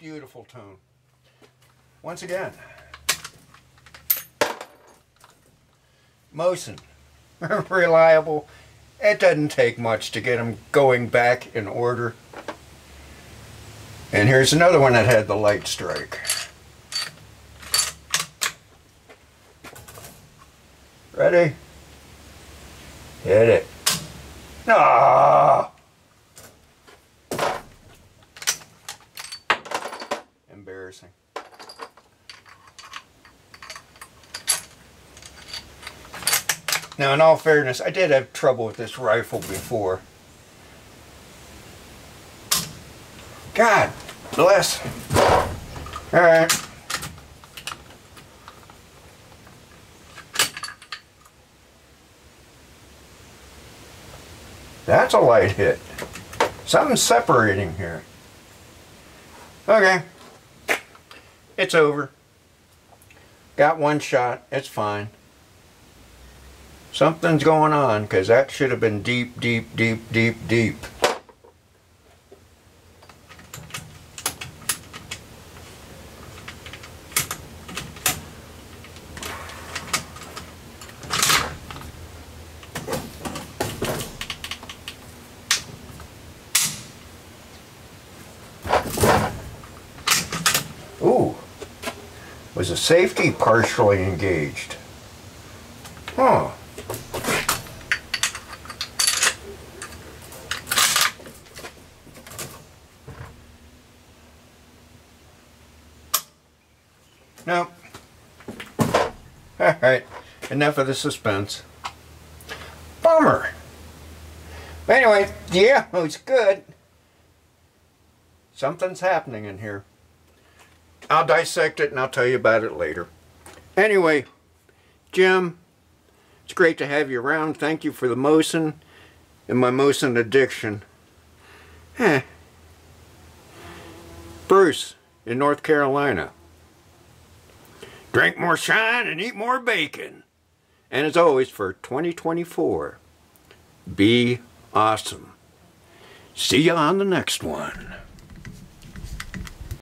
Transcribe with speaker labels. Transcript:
Speaker 1: Beautiful tone. Once again, Mosin, reliable. It doesn't take much to get them going back in order. And here's another one that had the light strike. Ready? Hit it. Ah! Embarrassing. Now, in all fairness, I did have trouble with this rifle before. God bless. All right. That's a light hit. Something's separating here. Okay. It's over. Got one shot. It's fine. Something's going on because that should have been deep, deep, deep, deep, deep. Was the safety partially engaged? Huh. Nope. Alright, enough of the suspense. Bummer. Anyway, yeah, it's good. Something's happening in here. I'll dissect it and I'll tell you about it later. Anyway, Jim, it's great to have you around. Thank you for the Mosin and my Mosin addiction. Eh. Bruce in North Carolina. Drink more shine and eat more bacon. And as always, for 2024, be awesome. See you on the next one.